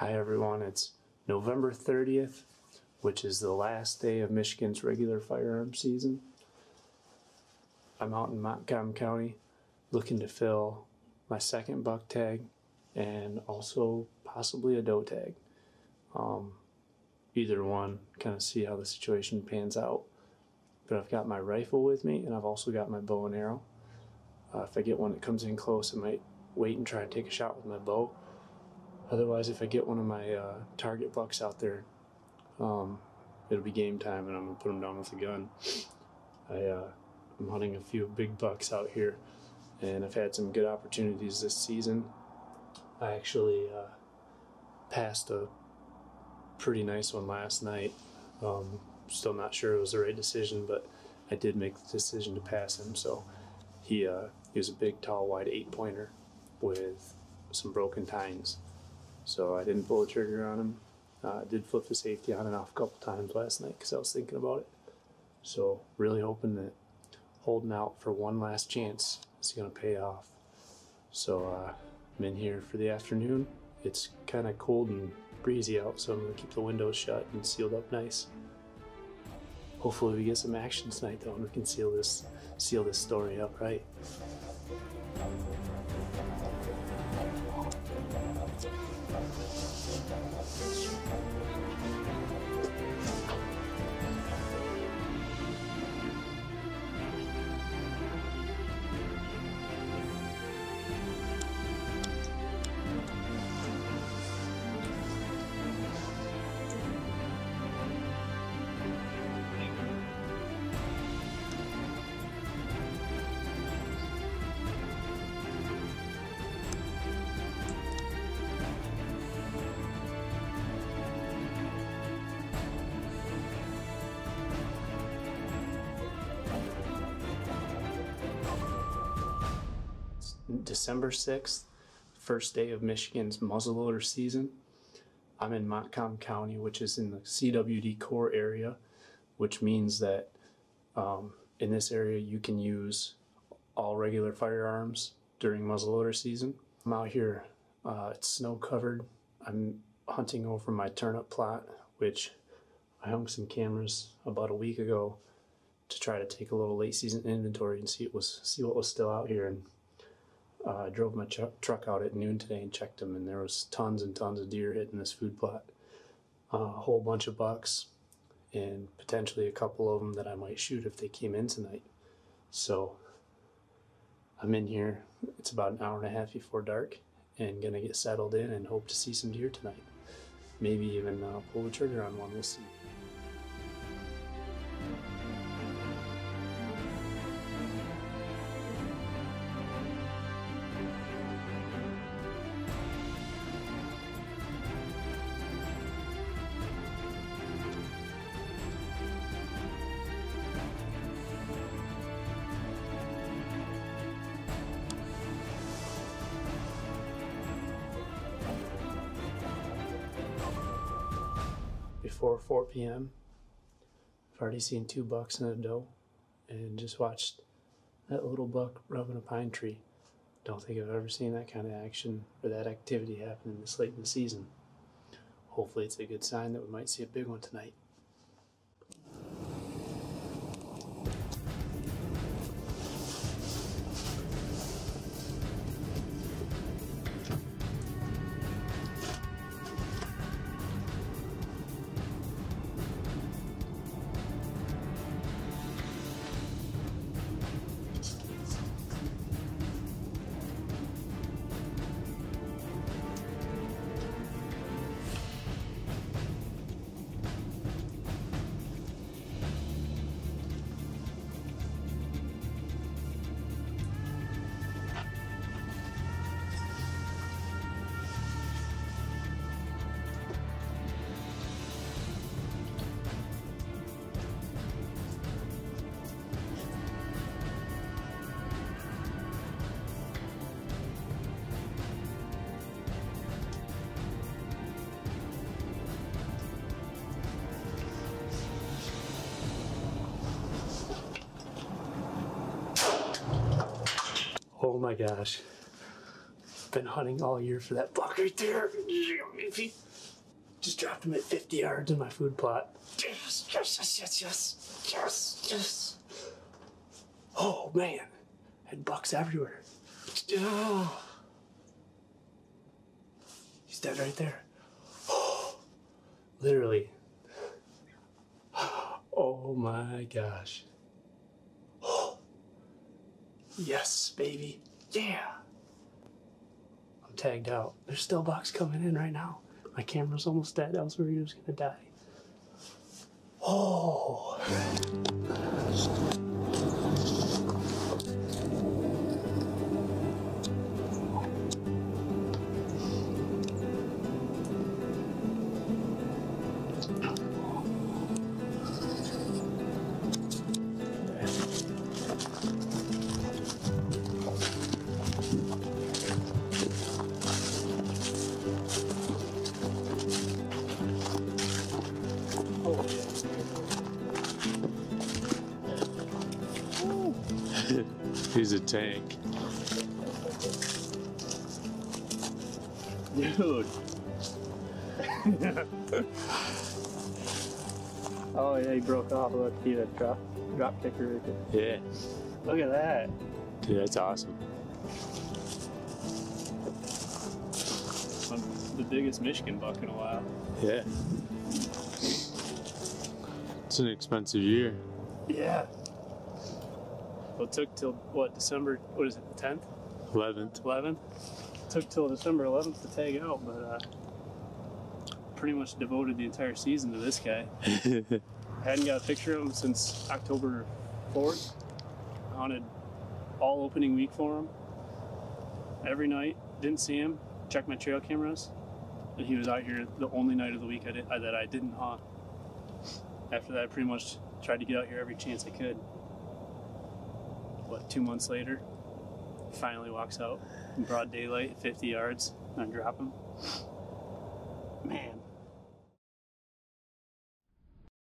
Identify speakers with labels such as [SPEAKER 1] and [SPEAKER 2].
[SPEAKER 1] Hi, everyone. It's November 30th, which is the last day of Michigan's regular firearm season. I'm out in Montcalm County looking to fill my second buck tag and also possibly a doe tag. Um, either one, kind of see how the situation pans out. But I've got my rifle with me and I've also got my bow and arrow. Uh, if I get one that comes in close, I might wait and try and take a shot with my bow. Otherwise, if I get one of my uh, target bucks out there, um, it'll be game time and I'm gonna put them down with a gun. I, uh, I'm hunting a few big bucks out here and I've had some good opportunities this season. I actually uh, passed a pretty nice one last night. Um, still not sure it was the right decision, but I did make the decision to pass him. So he, uh, he was a big, tall, wide eight pointer with some broken tines. So I didn't pull the trigger on him. Uh, did flip the safety on and off a couple times last night because I was thinking about it. So really hoping that holding out for one last chance is going to pay off. So uh, I'm in here for the afternoon. It's kind of cold and breezy out, so I'm going to keep the windows shut and sealed up nice. Hopefully we get some action tonight though and we can seal this seal this story up right. December 6th, first day of Michigan's muzzleloader season. I'm in Montcalm County, which is in the CWD core area, which means that um, in this area you can use all regular firearms during muzzleloader season. I'm out here, uh, it's snow covered. I'm hunting over my turnip plot, which I hung some cameras about a week ago to try to take a little late season inventory and see it was see what was still out here and uh, I drove my ch- truck out at noon today and checked them, and there was tons and tons of deer hitting this food plot. Uh, a whole bunch of bucks, and potentially a couple of them that I might shoot if they came in tonight. So I'm in here. It's about an hour and a half before dark, and gonna get settled in and hope to see some deer tonight. Maybe even uh, pull the trigger on one. We'll see. Before 4 p.m. I've already seen two bucks and a doe and just watched that little buck rubbing a pine tree. Don't think I've ever seen that kind of action or that activity happening this late in the season. Hopefully, it's a good sign that we might see a big one tonight. My gosh. been hunting all year for that buck right there. If he just dropped him at 50 yards in my food plot. Yes, yes, yes, yes, yes, yes, yes. Oh man, had bucks everywhere. Oh. He's dead right there. Literally. Oh my gosh. Yes, baby. Yeah. I'm tagged out. There's still bucks coming in right now. My camera's almost dead, else we're just gonna die. Oh,
[SPEAKER 2] He's a tank.
[SPEAKER 1] Dude. oh yeah, he broke off. Look, he had a drop, drop kicker right.
[SPEAKER 2] Yeah.
[SPEAKER 1] Look at that.
[SPEAKER 2] Dude, that's awesome.
[SPEAKER 1] The biggest Michigan buck in a while.
[SPEAKER 2] Yeah. It's an expensive year.
[SPEAKER 1] Yeah. Well, it took till what December? What is it? The tenth,
[SPEAKER 2] 11th.
[SPEAKER 1] eleventh. Took till December eleventh to tag out, but uh, pretty much devoted the entire season to this guy. Hadn't got a picture of him since October fourth. Hunted all opening week for him. Every night, didn't see him. Checked my trail cameras, and he was out here the only night of the week I did, uh, that I didn't hunt. After that, I pretty much tried to get out here every chance I could. What, two months later, finally walks out in broad daylight, 50 yards, and I drop him.